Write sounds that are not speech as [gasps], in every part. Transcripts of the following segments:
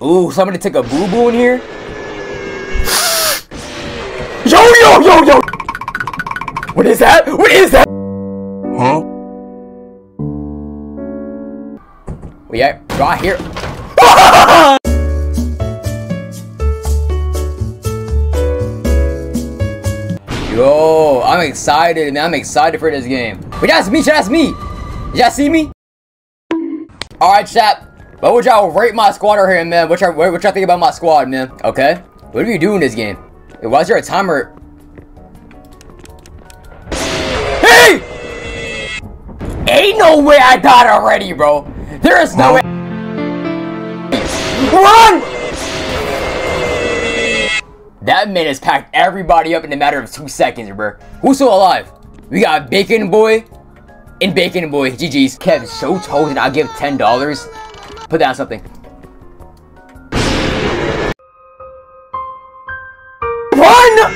Ooh, somebody took a boo-boo in here? [gasps] Yo, yo, yo, yo! What is that? What is that? Huh? We at right here. [laughs] Yo, I'm excited, man. I'm excited for this game. Wait, that's me, chat. That's me. Y'all see me? Alright, chat. What would y'all rate my squad right here, man? What y'all what y'all think about my squad, man? Okay? What are you doing in this game? Why is there a timer? Hey! Ain't no way I died already, bro. There is no way. Run! That man has packed everybody up in a matter of two seconds, bro. Who's still alive? We got Bacon Boy and Bacon Boy. GG's. Kev, so told that I'll give $10. Put down something. Run!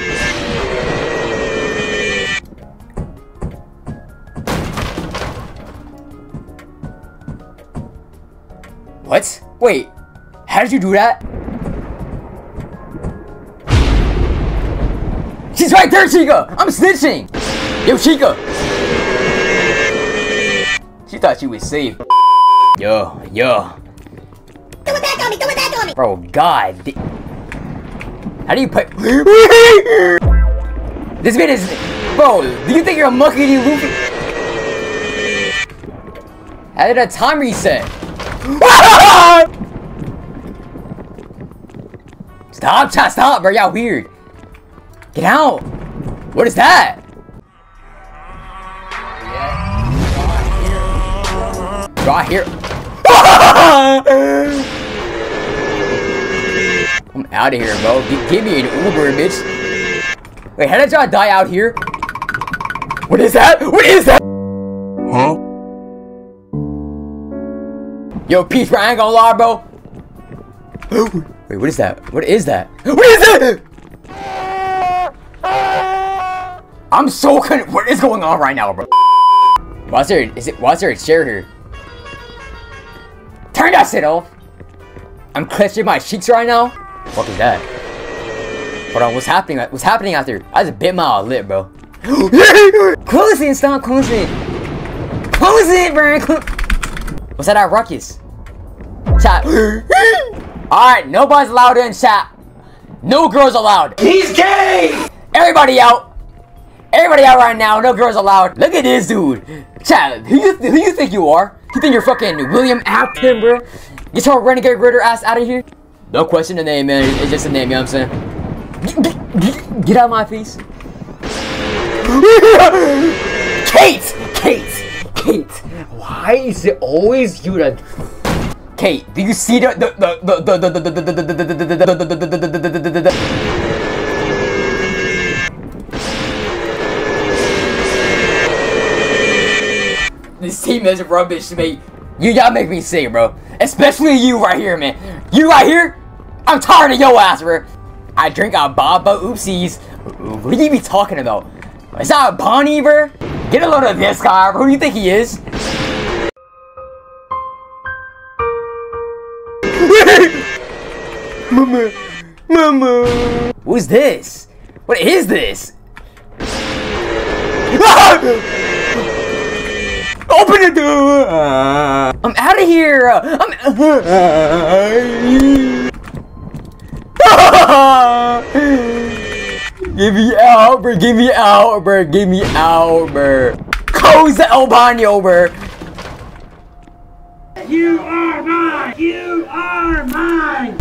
What? Wait, how did you do that? She's right there, Chica! I'm snitching! Yo, Chica! She thought she was safe. Yo, yo. Bro, God. How do you put... [laughs] this man is... Bro, do you think you're a monkey, you? How did a time reset? [laughs] stop, chat, stop, bro. Y'all weird. Get out. What is that? Right here. [laughs] I'm out of here, bro. G- give me an Uber, bitch. Wait, how did y'all die out here? What is that? What is that? Huh? Yo, Peach, bro, I ain't gonna lie, bro. Wait, what is that? What is that? What is that? I'm so con- What is going on right now, bro? Why is there? Is it? Why is there a chair here? Turn that shit off. I'm clenching my cheeks right now. What is that? Hold on, what's happening? What's happening out there? I just bit my lip, bro. [gasps] Close it, stop closing. Close it, bro. What's that? That ruckus? Chat. [gasps] Alright, nobody's allowed in chat. No girls allowed. He's gay! Everybody out. Everybody out right now. No girls allowed. Look at this dude. Chat, who you, who you think you are? You think you're fucking William Afton, bro? Get your renegade raider ass out of here. No question the name, man. It's just a name, you know what I'm saying? Get, out of my face. Kate! Kate! Kate! Why is it always you that... Kate, do you see the the the the the the the the the the This team is rubbish, mate. You y'all make me sick, bro. Especially you right here, man. You right here? I'm tired of your ass, bro. I drink a Baba Oopsies. What do you be talking about? Is that a Bonnie, bro? Get a load of this guy, bro. Who do you think he is? Mama, mama. Who's this? What is this? [laughs] Open the door! I'm out of here! I'm. [laughs] Give me out, bro. Give me out, bro. Give me out, bro. Close the El Baño, bro. You are mine! You are mine!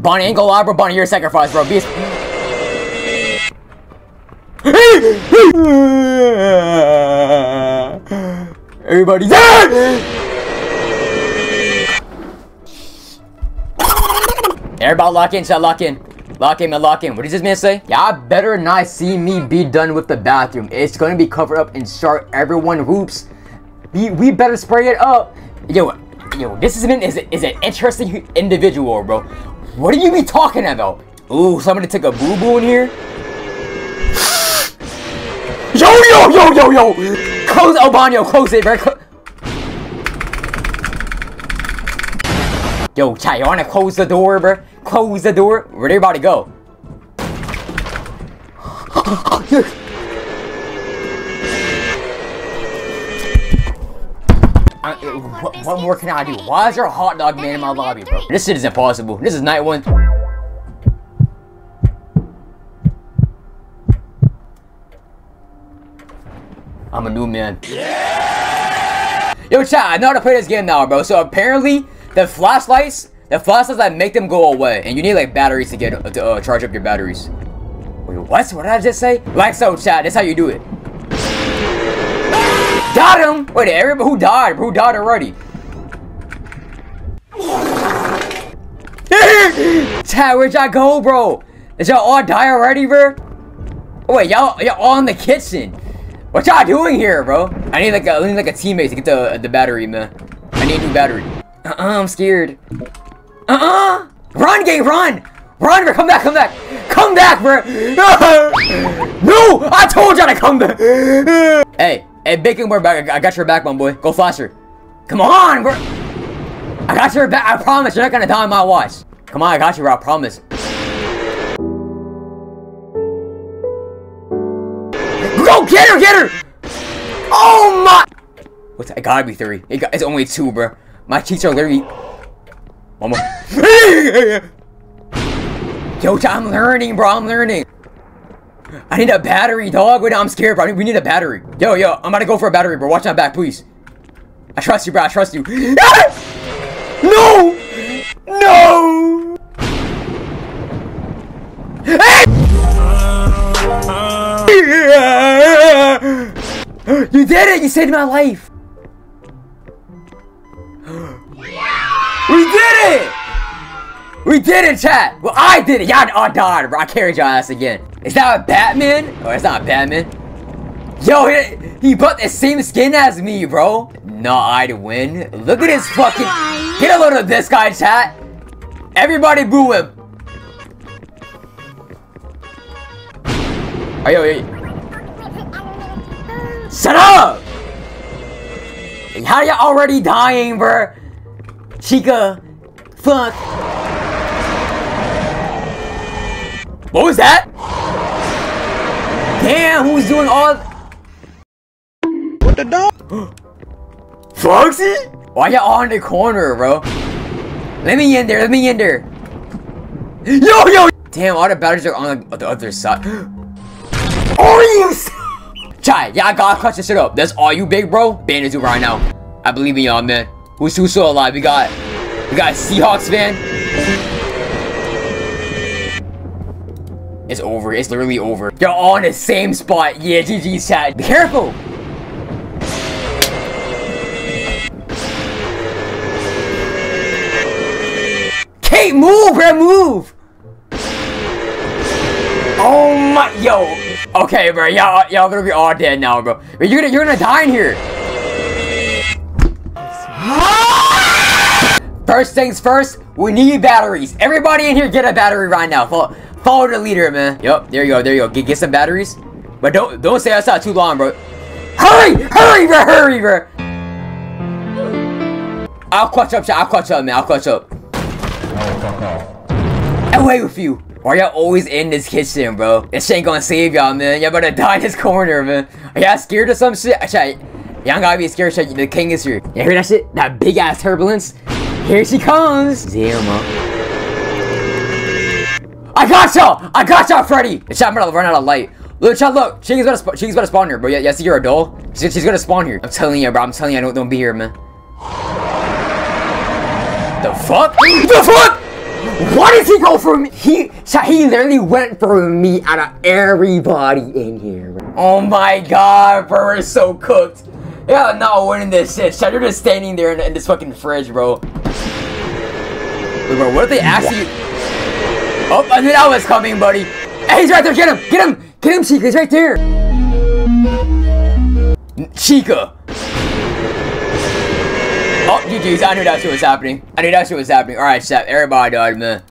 Bonnie ain't gonna lie, bro. Bonnie, you're a sacrifice, bro. Be. [laughs] Everybody's Everybody lock in, shall lock in. Lock in, man, lock in. What does this man say? Y'all better not see me be done with the bathroom. It's gonna be covered up and start everyone hoops. We, we better spray it up. Yo, yo, this is an, is, is an interesting individual, bro. What do you be talking about? Ooh, somebody took a boo-boo in here? [sighs] Yo, yo, yo, yo, yo! Close oh, Albano, close it, bro. Cl- yo, chat, you wanna close the door, bro? Close the door. Where'd everybody go? I- uh, what, what more can I do? Why is there a hot dog man in my lobby, bro? This shit is impossible. This is night one. I'm a new man. Yo, chat, I know how to play this game now, bro. So apparently, the flashlights, the flashlights that make them go away, and you need like batteries to get to uh, charge up your batteries. Wait, what? What did I just say? Like so, chat. That's how you do it. Got him! Wait, everybody who died? Who died already? [laughs] Chat, where'd y'all go, bro? Did y'all all die already, bro? Wait, y'all y'all all in the kitchen. What y'all doing here, bro? I need like a, I need like a teammate to get the the battery, man. I need a new battery. Uh-uh, I'm scared. Uh-uh! Run, game, run! Run, bro, come back, come back! Come back, bro! [laughs] no! I told y'all to come back! [laughs] hey, hey, Bacon, we're back. I got your back, my boy. Go faster. Come on, bro! I got your back. I promise you're not gonna die on my watch. Come on, I got you, bro. I promise. Go get her, get her! Oh my! What's that? It gotta be three. It got, it's only two, bro. My cheeks are literally. One. [laughs] Yo, I'm learning, bro. I'm learning. I need a battery, dog. Wait, I'm scared, bro. We need a battery. Yo, yo, I'm gonna go for a battery, bro. Watch my back, please. I trust you, bro. I trust you. [laughs] no! No! [laughs] You did it! You saved my life! We did it! We did it, chat! Well, I did it! Y'all all died, bro. I carried your ass again. Is that a Batman? Oh, it's not Batman. Yo, he, he bought the same skin as me, bro. No, I'd win. Look at his fucking... Get a load of this guy, chat. Everybody boo him. Oh, yo, yo. Shut up! How you already dying, bro? Chica, fuck. What was that? Damn, who's doing all? What the dog? [gasps] Foxy? Why you on the corner, bro? Let me in there. Let me in there. Yo, yo. Damn, all the batteries are on the, the other side. [gasps] Are you? [laughs] Chai, y'all gotta clutch this shit up. That's all you, big bro. Bandits do right now. I believe in y'all, man. Who's who's still alive? We got, we got Seahawks fan. It's over. It's literally over. You're all in the same spot. Yeah, GG chat. Be careful. Kate, move, bro, move. Oh my, yo. Okay, bro, y'all, y'all gonna be all dead now, bro. You're gonna, you're gonna die in here. [laughs] First things first, we need batteries. Everybody in here get a battery right now. Follow, follow the leader, man. Yep, there you go, there you go. Get, get some batteries. But don't don't stay outside too long, bro. Hurry! Hurry, bro! Hurry, bro! I'll clutch up. I'll clutch up, man. I'll clutch up. Away with you. Why y'all always in this kitchen, bro? This shit ain't gonna save y'all, man. Y'all better [laughs] die in this corner, man. Are y'all scared of some shit? Chat, y'all gotta be scared, chat. The king is here. You hear that shit? That big ass turbulence? Here she comes. Man. I got y'all! I got y'all, Freddy! The chat gonna run out of light. Look, chat, look. About to, sp about to spawn here, bro. Yeah, yeah, see you're a doll? She's, she's gonna spawn here. I'm telling you, bro. I'm telling you, I don't, don't be here, man. The fuck? The fuck? Why did he go for me? He, he literally went for me out of everybody in here. Oh my god, bro. We're so cooked. Yeah, I'm not winning this shit. You're just standing there in, in this fucking fridge, bro. Wait, bro, what if they actually... Oh, I knew that was coming, buddy. Hey, he's right there. Get him. Get him. Get him, Chica. He's right there. Chica. Oh, GG's. I knew that shit was happening. I knew that shit was happening. Alright, Seth. Everybody died, man.